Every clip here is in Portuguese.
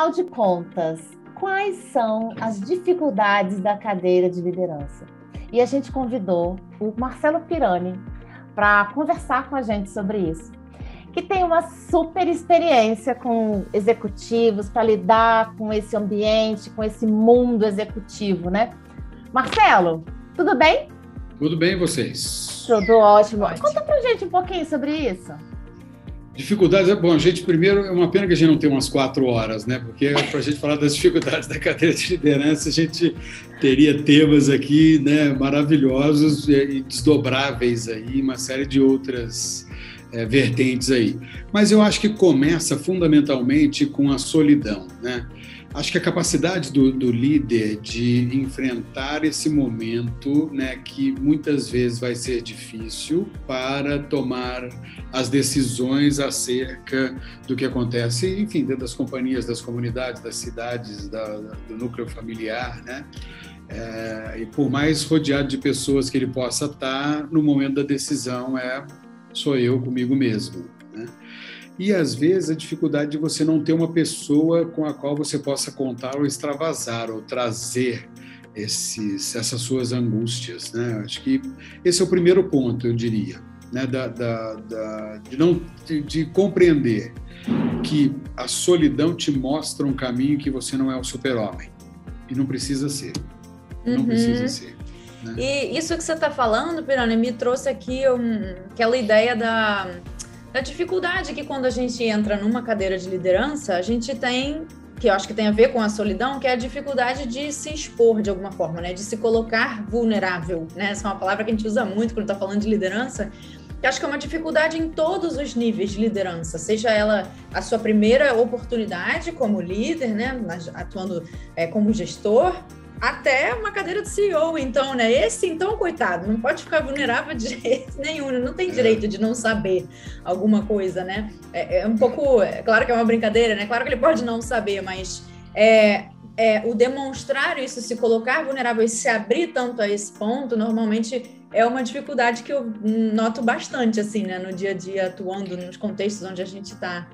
Afinal de contas, quais são as dificuldades da cadeira de liderança? E a gente convidou o Marcelo Pirani para conversar com a gente sobre isso, que tem uma super experiência com executivos para lidar com esse ambiente, com esse mundo executivo, né? Marcelo, tudo bem? Tudo bem, vocês? Tudo ótimo. ótimo. Conta pra gente um pouquinho sobre isso. Dificuldades, bom, a gente primeiro, é uma pena que a gente não tem umas quatro horas, né? Porque para a gente falar das dificuldades da cadeira de liderança, a gente teria temas aqui, né, maravilhosos e desdobráveis aí, uma série de outras é, vertentes aí. Mas eu acho que começa fundamentalmente com a solidão, né? Acho que a capacidade do, do, líder de enfrentar esse momento, né, que muitas vezes vai ser difícil para tomar as decisões acerca do que acontece, enfim, dentro das companhias, das comunidades, das cidades, da, do núcleo familiar, né? É, e por mais rodeado de pessoas que ele possa estar, no momento da decisão é sou eu comigo mesmo. Né? E às vezes a dificuldade de você não ter uma pessoa com a qual você possa contar ou extravasar ou trazer esses, essas suas angústias. Né? Acho que esse é o primeiro ponto, eu diria, né? da, da, da de, não, de, de compreender que a solidão te mostra um caminho que você não é o super-homem. E não precisa ser. Não uhum. precisa ser. Né? E isso que você está falando, Pirani, me trouxe aqui um, aquela ideia da, da dificuldade que quando a gente entra numa cadeira de liderança, a gente tem que eu acho que tem a ver com a solidão, que é a dificuldade de se expor de alguma forma, né? De se colocar vulnerável, né? Essa é uma palavra que a gente usa muito quando está falando de liderança. Eu acho que é uma dificuldade em todos os níveis de liderança, seja ela a sua primeira oportunidade como líder, né? Atuando é, como gestor, até uma cadeira de CEO, então, né? Esse, então, coitado, não pode ficar vulnerável de jeito nenhum, não tem é. direito de não saber alguma coisa, né? É, é um pouco, é claro que é uma brincadeira, né? Claro que ele pode não saber, mas é, é, o demonstrar isso, se colocar vulnerável e se abrir tanto a esse ponto, normalmente é uma dificuldade que eu noto bastante, assim, né? No dia a dia, atuando nos contextos onde a gente está.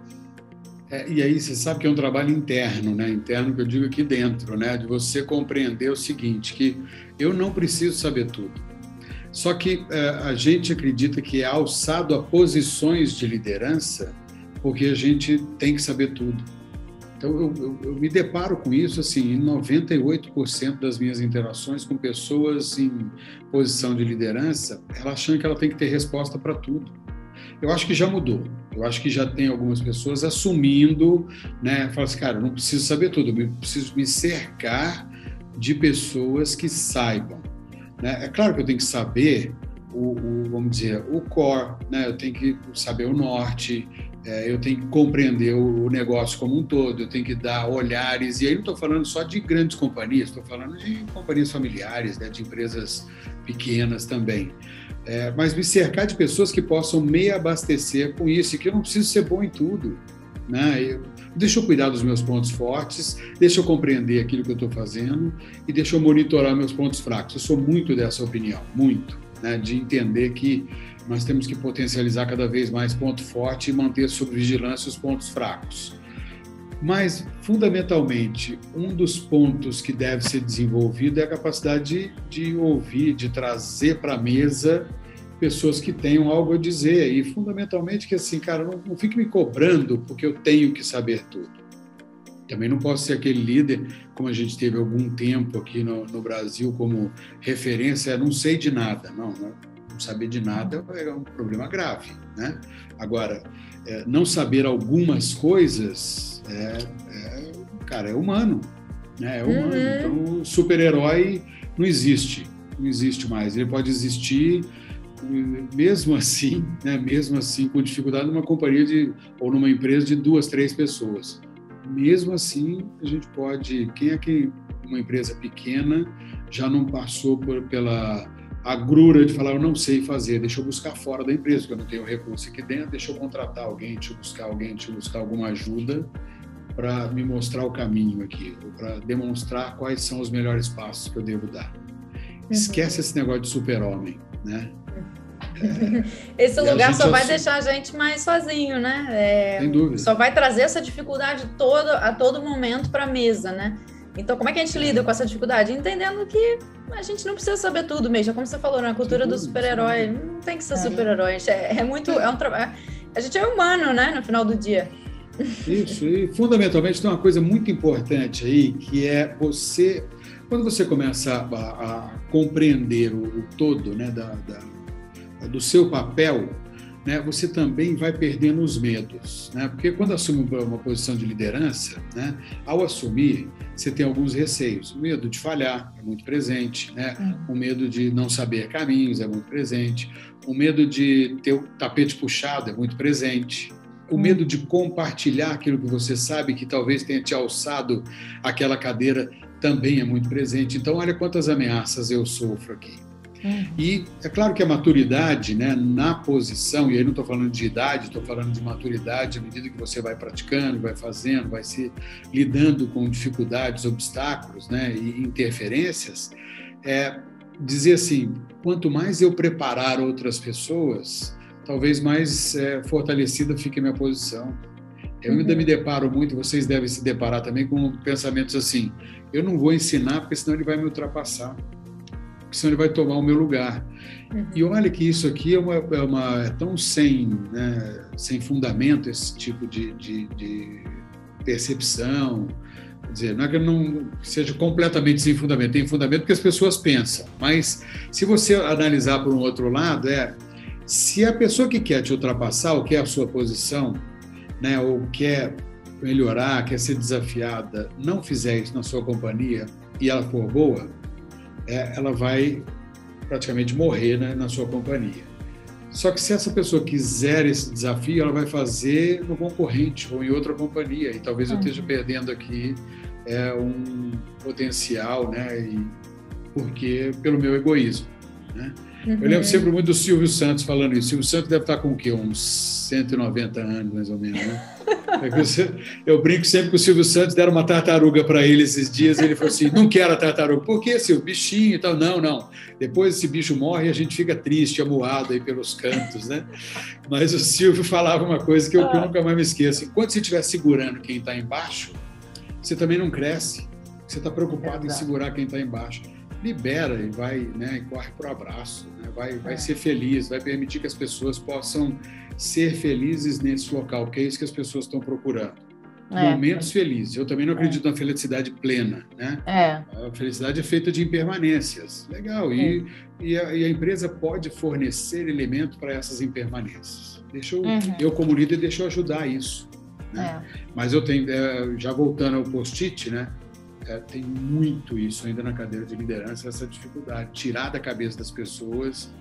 É, e aí você sabe que é um trabalho interno, né? Interno que eu digo aqui dentro, né? De você compreender o seguinte, que eu não preciso saber tudo. Só que é, a gente acredita que é alçado a posições de liderança porque a gente tem que saber tudo. Então eu, eu, eu me deparo com isso assim em 98% das minhas interações com pessoas em posição de liderança, ela achando que ela tem que ter resposta para tudo. Eu acho que já mudou. Eu acho que já tem algumas pessoas assumindo, né? Fala assim, cara, eu não preciso saber tudo, eu preciso me cercar de pessoas que saibam. Né? É claro que eu tenho que saber o, o, vamos dizer, o core, né? Eu tenho que saber o norte, é, eu tenho que compreender o, o, negócio como um todo, eu tenho que dar olhares. E aí não estou falando só de grandes companhias, estou falando de companhias familiares, né? De empresas pequenas também é, mas me cercar de pessoas que possam me abastecer com isso, e que eu não preciso ser bom em tudo. Né? Eu, deixa eu cuidar dos meus pontos fortes, deixa eu compreender aquilo que eu estou fazendo e deixa eu monitorar meus pontos fracos. Eu sou muito dessa opinião, muito, né? de entender que nós temos que potencializar cada vez mais ponto forte e manter sob vigilância os pontos fracos. Mas, fundamentalmente, um dos pontos que deve ser desenvolvido é a capacidade de, de ouvir, de trazer para a mesa pessoas que tenham algo a dizer. E, fundamentalmente, que assim, cara, não, não fique me cobrando porque eu tenho que saber tudo. Também não posso ser aquele líder, como a gente teve algum tempo aqui no, no Brasil como referência, não sei de nada. Não, não, não saber de nada é um problema grave. Né? Agora, é, não saber algumas coisas é, é, cara, é humano, né? É humano. Uhum. Então, super-herói não existe, não existe mais. Ele pode existir mesmo assim, né? Mesmo assim, com dificuldade numa companhia de ou numa empresa de duas, três pessoas. Mesmo assim, a gente pode. Quem é que uma empresa pequena já não passou por, pela agrura de falar, eu não sei fazer, deixa eu buscar fora da empresa, porque eu não tenho recurso aqui dentro, deixa eu contratar alguém, deixa eu buscar alguém, deixa eu buscar alguma ajuda para me mostrar o caminho aqui, para demonstrar quais são os melhores passos que eu devo dar. Uhum. Esquece esse negócio de super-homem, né? Esse lugar só vai deixar a gente mais sozinho, né? É, Sem dúvida. Só vai trazer essa dificuldade toda, a todo momento para a mesa, né? Então, como é que a gente lida com essa dificuldade? Entendendo que a gente não precisa saber tudo mesmo. Como você falou, na cultura do super-herói, não tem que ser é. super-herói. É, é, muito. É um trabalho. A gente é humano, né? No final do dia. Isso, e fundamentalmente tem uma coisa muito importante aí, que é você, quando você começa a, a compreender o, o, todo né, da, da, do seu papel, né, você também vai perdendo os medos. Né? Porque quando assume uma posição de liderança, né, ao assumir, você tem alguns receios. O medo de falhar é muito presente, né? Hum. o medo de não saber caminhos é muito presente, o medo de ter o tapete puxado é muito presente. O hum. medo de compartilhar aquilo que você sabe que talvez tenha te alçado aquela cadeira também é muito presente. Então, olha quantas ameaças eu sofro aqui. Uhum. E é claro que a maturidade né, na posição, e aí não estou falando de idade, estou falando de maturidade à medida que você vai praticando, vai fazendo, vai se lidando com dificuldades, obstáculos né, e interferências, é dizer assim: quanto mais eu preparar outras pessoas, talvez mais é, fortalecida fique a minha posição. Eu ainda uhum. me deparo muito, vocês devem se deparar também com pensamentos assim: eu não vou ensinar porque senão ele vai me ultrapassar porque senão ele vai tomar o meu lugar. Uhum. E olha que isso aqui é, uma, é, uma, é tão sem, né, sem fundamento, esse tipo de, de, de percepção. Quer dizer, não é que não seja completamente sem fundamento, tem fundamento porque as pessoas pensam. Mas se você analisar por um outro lado, é se a pessoa que quer te ultrapassar, ou quer a sua posição, né, ou quer melhorar, quer ser desafiada, não fizer isso na sua companhia e ela for boa, é, ela vai praticamente morrer né, na sua companhia. Só que se essa pessoa quiser esse desafio, ela vai fazer no concorrente ou em outra companhia. E talvez eu esteja uhum. perdendo aqui é, um potencial, né? E, porque pelo meu egoísmo. Né? Uhum. Eu lembro sempre muito do Silvio Santos falando isso. O Silvio Santos deve estar com o quê? Uns 190 anos, mais ou menos, né? É eu brinco sempre que o Silvio Santos deram uma tartaruga para ele esses dias. Ele falou assim: não quero a tartaruga. Por quê, Silvio? Bichinho e tal. Não, não. Depois esse bicho morre e a gente fica triste, amuado aí pelos cantos, né? Mas o Silvio falava uma coisa que eu, que eu nunca mais me esqueço. Enquanto você estiver segurando quem está embaixo, você também não cresce. Você está preocupado em segurar quem está embaixo libera e vai, né, e corre para o abraço, né, vai, vai é. ser feliz, vai permitir que as pessoas possam ser felizes nesse local, porque é isso que as pessoas estão procurando. É. Momentos felizes. Eu também não acredito é. na felicidade plena, né? É. A felicidade é feita de impermanências. Legal. E, é. e, a, e, a, empresa pode fornecer elemento para essas impermanências. Deixa eu, uhum. eu como líder, deixa eu ajudar isso. Né? É. Mas eu tenho, já voltando ao post-it, né? É, tem muito isso ainda na cadeira de liderança, essa dificuldade, tirar da cabeça das pessoas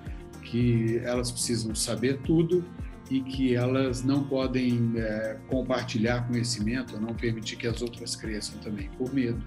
que elas precisam saber tudo e que elas não podem é, compartilhar conhecimento, não permitir que as outras cresçam também, por medo.